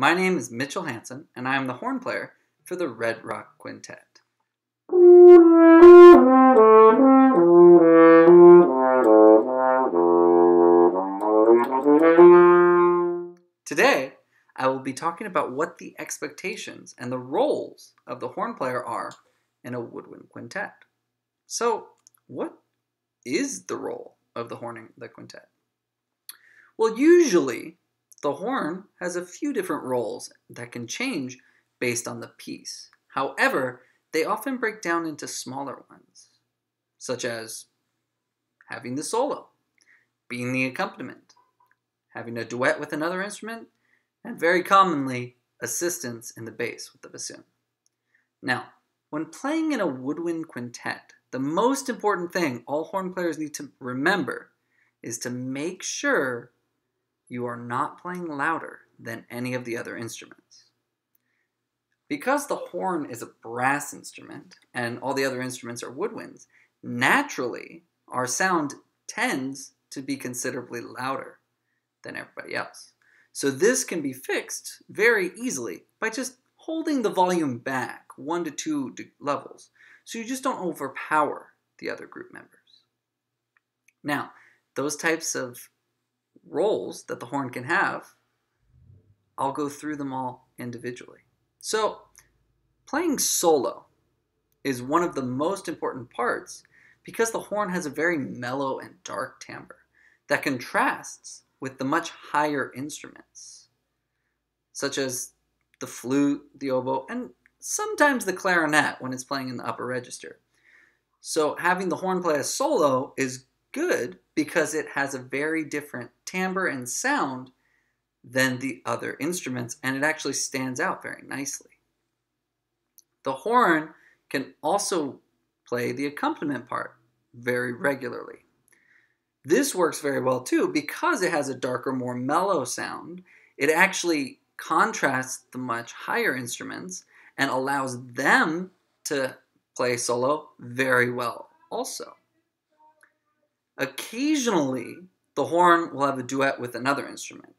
My name is Mitchell Hansen, and I am the horn player for the Red Rock Quintet. Today, I will be talking about what the expectations and the roles of the horn player are in a woodwind quintet. So, what is the role of the horn in the quintet? Well, usually the horn has a few different roles that can change based on the piece. However, they often break down into smaller ones, such as having the solo, being the accompaniment, having a duet with another instrument, and very commonly, assistance in the bass with the bassoon. Now, when playing in a woodwind quintet, the most important thing all horn players need to remember is to make sure you are not playing louder than any of the other instruments. Because the horn is a brass instrument and all the other instruments are woodwinds, naturally our sound tends to be considerably louder than everybody else. So this can be fixed very easily by just holding the volume back one to two levels so you just don't overpower the other group members. Now, those types of roles that the horn can have, I'll go through them all individually. So, playing solo is one of the most important parts because the horn has a very mellow and dark timbre that contrasts with the much higher instruments, such as the flute, the oboe, and sometimes the clarinet when it's playing in the upper register. So having the horn play a solo is good because it has a very different timbre and sound than the other instruments and it actually stands out very nicely. The horn can also play the accompaniment part very regularly. This works very well too because it has a darker, more mellow sound. It actually contrasts the much higher instruments and allows them to play solo very well also. Occasionally, the horn will have a duet with another instrument.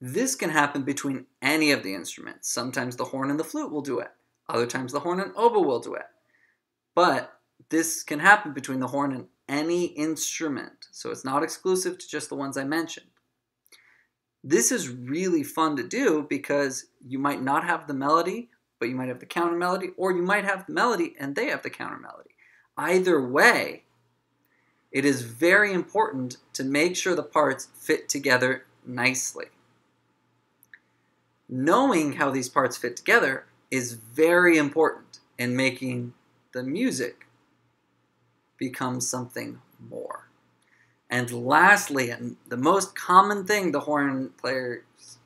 This can happen between any of the instruments. Sometimes the horn and the flute will duet. Other times the horn and oboe will duet. But this can happen between the horn and any instrument. So it's not exclusive to just the ones I mentioned. This is really fun to do because you might not have the melody, but you might have the counter melody, or you might have the melody and they have the counter melody. Either way, it is very important to make sure the parts fit together nicely. Knowing how these parts fit together is very important in making the music become something more. And lastly, and the most common thing the horn players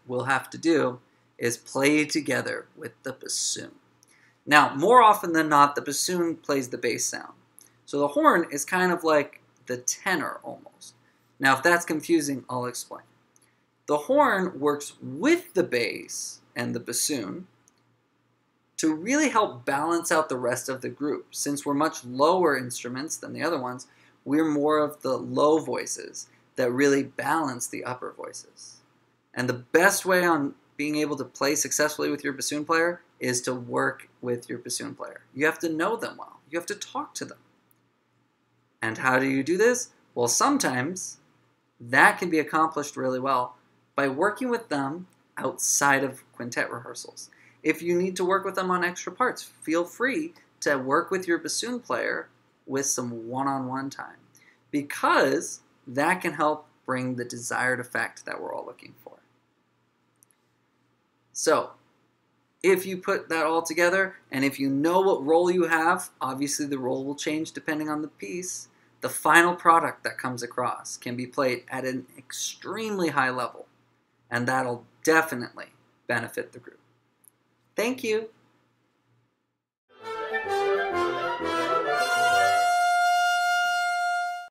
will have to do is play together with the bassoon. Now, more often than not, the bassoon plays the bass sound. So the horn is kind of like the tenor almost. Now, if that's confusing, I'll explain. The horn works with the bass and the bassoon to really help balance out the rest of the group. Since we're much lower instruments than the other ones, we're more of the low voices that really balance the upper voices. And the best way on being able to play successfully with your bassoon player is to work with your bassoon player. You have to know them well. You have to talk to them. And how do you do this? Well, sometimes that can be accomplished really well by working with them outside of quintet rehearsals. If you need to work with them on extra parts, feel free to work with your bassoon player with some one on one time because that can help bring the desired effect that we're all looking for. So, if you put that all together and if you know what role you have, obviously the role will change depending on the piece the final product that comes across can be played at an extremely high level, and that'll definitely benefit the group. Thank you.